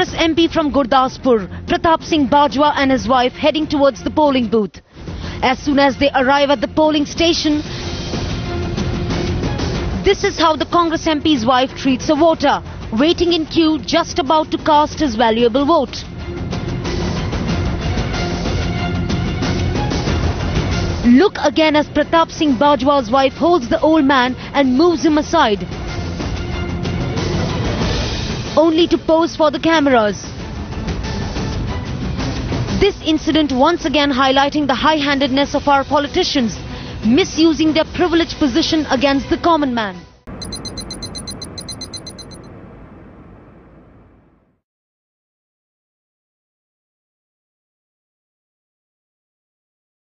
Congress MP from Gurdaspur, Pratap Singh Bajwa and his wife heading towards the polling booth. As soon as they arrive at the polling station, this is how the Congress MP's wife treats a voter, waiting in queue just about to cast his valuable vote. Look again as Pratap Singh Bajwa's wife holds the old man and moves him aside, only to pose for the cameras. This incident once again highlighting the high-handedness of our politicians, misusing their privileged position against the common man.